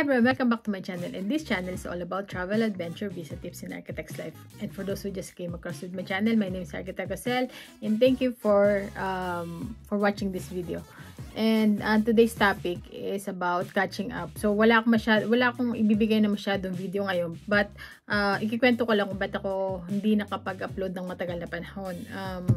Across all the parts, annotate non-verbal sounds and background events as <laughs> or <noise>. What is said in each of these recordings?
Everyone, welcome back to my channel and this channel is all about travel, adventure, visa tips in Architect's Life. And for those who just came across with my channel, my name is Architect Rosel and thank you for um, for watching this video. And uh, today's topic is about catching up. So wala akong wala akong ibibigay na masyadong video ngayon, but uh, ikikwento ko lang kung ba't ako hindi nakapag-upload ng matagal na panahon. Um,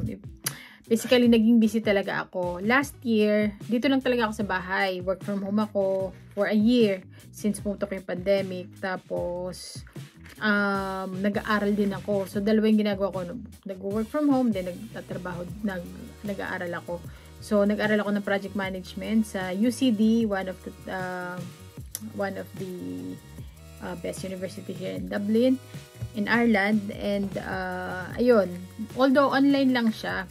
basically, naging busy talaga ako. Last year, dito lang talaga ako sa bahay. Work from home ako for a year since pumunta ko yung pandemic. Tapos, um, nag-aaral din ako. So, dalawa yung ginagawa ko. Nag-work from home, then nagtatrabaho, nag, nag-aaral ako. So, nag-aaral ako ng project management sa UCD, one of the, uh, one of the uh, best university here in Dublin, in Ireland. And, uh, ayun, although online lang siya,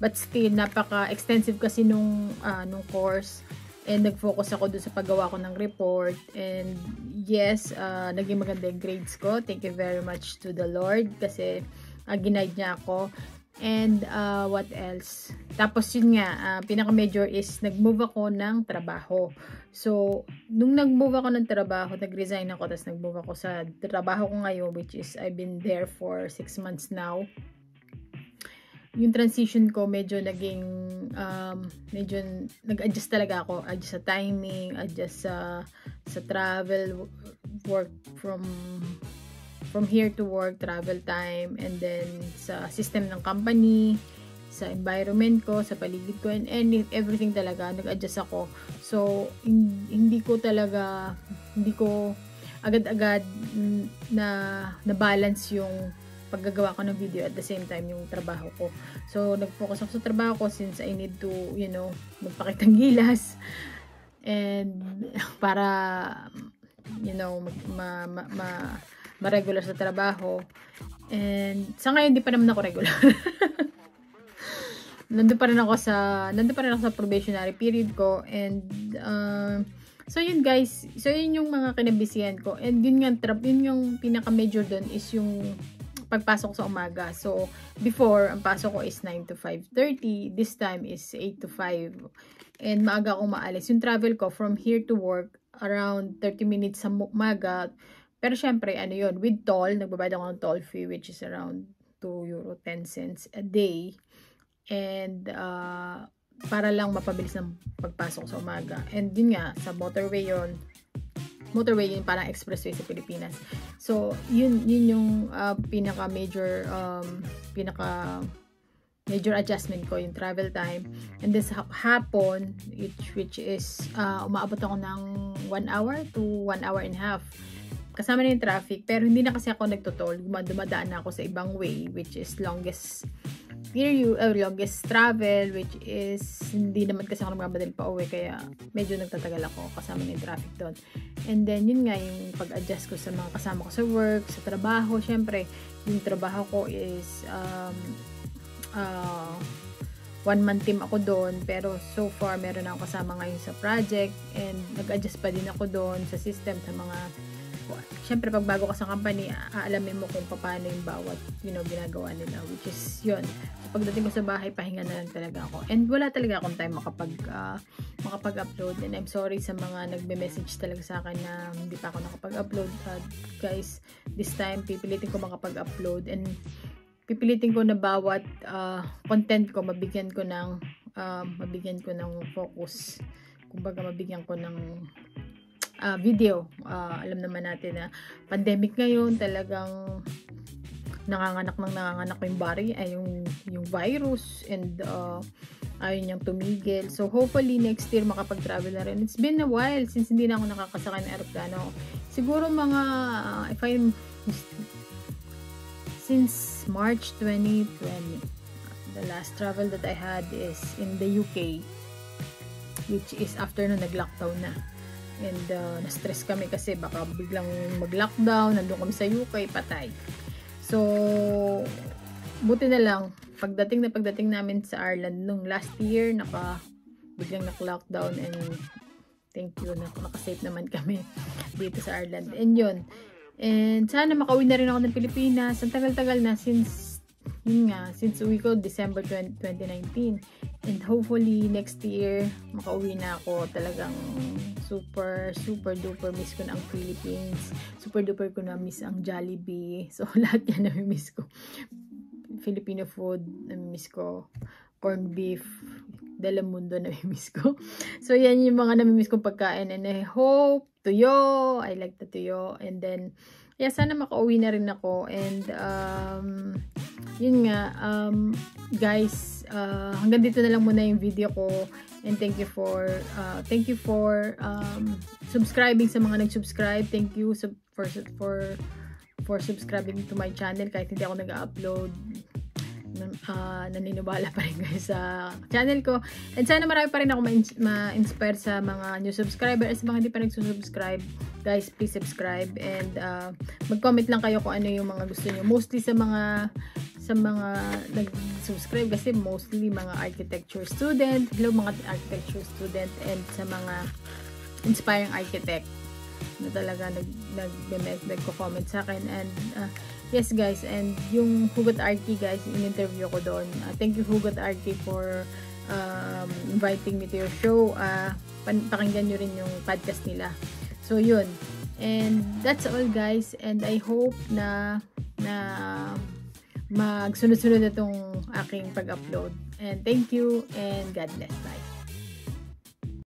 But still, napaka-extensive kasi nung, uh, nung course. And nag-focus ako dun sa paggawa ko ng report. And yes, uh, naging maganda yung grades ko. Thank you very much to the Lord kasi uh, ginaid niya ako. And uh, what else? Tapos yun nga, uh, pinaka-major is nag-move ako ng trabaho. So, nung nag-move ako ng trabaho, nag-resign ako, tapos nag-move ako sa trabaho ko ngayon, which is I've been there for 6 months now yung transition ko medyo naging um, medyo nag-adjust talaga ako. Adjust sa timing adjust sa sa travel work from from here to work travel time and then sa system ng company sa environment ko sa paligid ko and any, everything talaga nag-adjust ako. So hindi ko talaga hindi ko agad-agad na na balance yung paggagawa ko ng video at the same time yung trabaho ko. So, nag-focus ako sa trabaho ko since I need to, you know, magpakitang gilas. And <laughs> para, you know, ma, ma, ma, ma-regular sa trabaho. And sa ngayon, hindi pa naman ako regular. <laughs> nandun pa rin ako sa, nandun pa rin ako sa probationary period ko. And, uh, So, yun guys. So, yun yung mga kinabisihan ko. And yun nga, yun yung pinaka-major dun is yung pagpasok sa umaga. So, before, ang pasok ko is 9 to 5.30. This time is 8 to 5. And maaga akong maalis. Yung travel ko from here to work, around 30 minutes sa umaga. Pero syempre, ano yun, with toll, nagbabayad ako ng toll fee, which is around 2 euro 10 cents a day. And, uh, para lang mapabilis ng pagpasok sa umaga. And yun nga, sa motorway yon motorway yung parang expressway sa Pilipinas. So, yun, yun yung uh, pinaka major um, pinaka major adjustment ko yung travel time. And this hapon, which, which is uh, umaabot ako ng 1 hour to 1 hour and a half. Kasama na yung traffic. Pero hindi na kasi ako nagtotol. Dumadaan na ako sa ibang way, which is longest period, uh, longest travel, which is, hindi naman kasi ako nagmamadali pa uwi, kaya medyo nagtatagal ako kasama ng traffic doon. And then, yun nga, yung pag-adjust ko sa mga kasama ko sa work, sa trabaho, syempre, yung trabaho ko is, um, uh, one month team ako doon, pero so far, meron ako kasama ngayon sa project, and nag-adjust pa din ako doon sa system, sa mga syempre pag bago ka sa company, aalamin mo kung paano yung bawat, you know, ginagawa nila, which is yun. Pagdating ko sa bahay, pahinga na lang talaga ako. And wala talaga akong time makapag, uh, makapag-upload. And I'm sorry sa mga nagbe-message talaga sa akin na hindi pa ako nakapag-upload. Uh, guys, this time, pipilitin ko makapag-upload. And pipilitin ko na bawat uh, content ko, mabigyan ko ng, uh, mabigyan ko ng focus. Kumbaga, mabigyan ko ng uh, video. Uh, alam naman natin na pandemic ngayon talagang nanganganak ng nanganganak yung bari ay yung yung virus and uh, ayun niyang tumigil. So hopefully next year makapag-travel na rin. It's been a while since hindi na ako nakakasakay ng aeroplano. Siguro mga uh, if I'm since March 2020 the last travel that I had is in the UK which is after na nag-lockdown na and uh, na-stress kami kasi baka biglang mag-lockdown, nandun kami sa UK, patay. So, buti na lang, pagdating na pagdating namin sa Ireland nung last year, naka, biglang nak-lockdown and thank you, na nakasafe naman kami <laughs> dito sa Ireland. And yun, and sana makauwi na rin ako ng Pilipinas. Ang tagal-tagal na since, yun nga, since uwi ko, December 20, 2019. And hopefully, next year, makauwi na ako. Talagang super, super duper miss ko na ang Philippines. Super duper ko na miss ang Jollibee. <laughs> So, lahat yan na miss ko. Filipino food, na miss ko. Corned beef, dalang mundo <laughs> na miss ko. So, yan yung mga namimiss kong pagkain. And I hope, tuyo, I like the tuyo. And then, yeah, sana makauwi na rin ako. And, um, yun nga, um, guys, uh, hanggang dito na lang muna yung video ko. And thank you for, uh, thank you for, um, subscribing sa mga nag-subscribe. Thank you for, for, for subscribing to my channel kahit hindi ako nag-upload uh, naniniwala pa rin kayo sa channel ko. And sana marami pa rin ako ma-inspire sa mga new subscribers. Sa mga hindi pa nagsusubscribe, guys, please subscribe. And uh, mag-comment lang kayo kung ano yung mga gusto nyo. Mostly sa mga sa mga nag-subscribe kasi mostly mga architecture student. Hello mga architecture student and sa mga inspiring architect na talaga nag nag nagko-comment sa akin. And uh, yes guys. And yung Hugot Arky guys in interview ko doon. Uh, thank you Hugot Arky for um, inviting me to your show. Uh, pakinggan nyo rin yung podcast nila. So yun. And that's all guys. And I hope na na magsunod-sunod na itong aking pag-upload. And thank you and God bless. Bye.